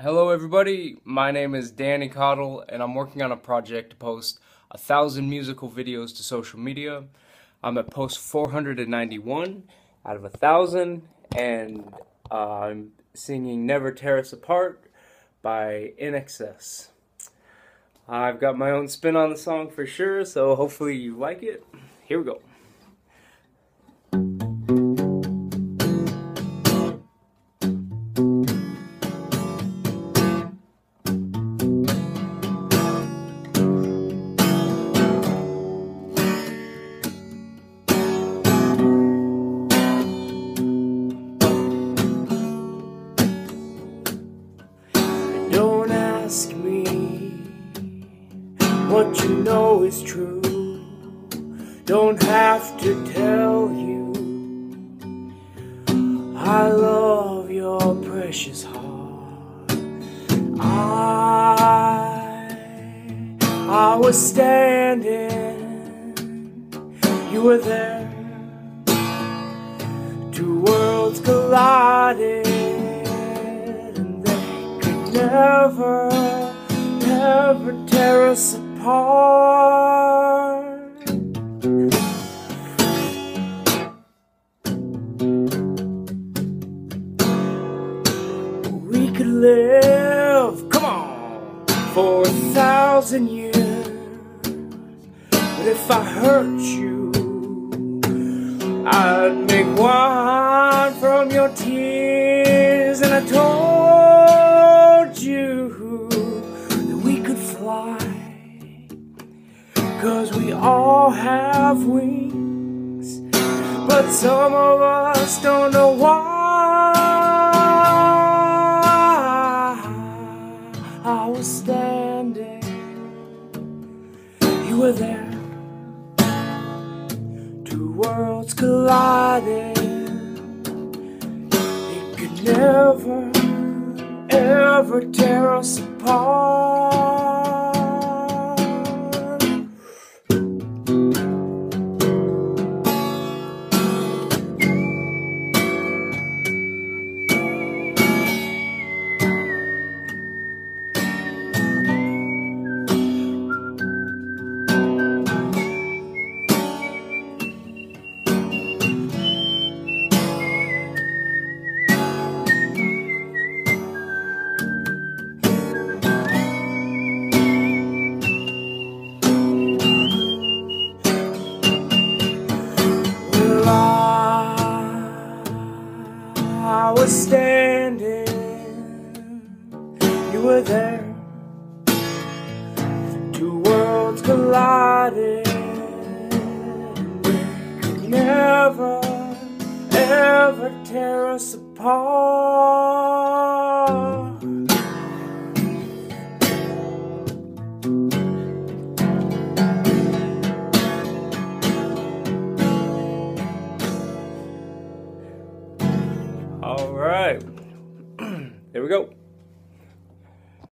Hello, everybody. My name is Danny Caudle, and I'm working on a project to post a thousand musical videos to social media. I'm at post 491 out of a thousand, and uh, I'm singing Never Tear Us Apart by INXS. I've got my own spin on the song for sure, so hopefully you like it. Here we go. What you know is true. Don't have to tell you. I love your precious heart. I, I was standing, you were there. Two worlds collided, and they could never, never tear us apart. We could live, come on, for a thousand years. But if I hurt you, I'd make wine all have wings. But some of us don't know why. I was standing, you were there. Two worlds collided. It could never, ever tear us apart. Were there. Two worlds collided. They could never, ever tear us apart. All right. there we go.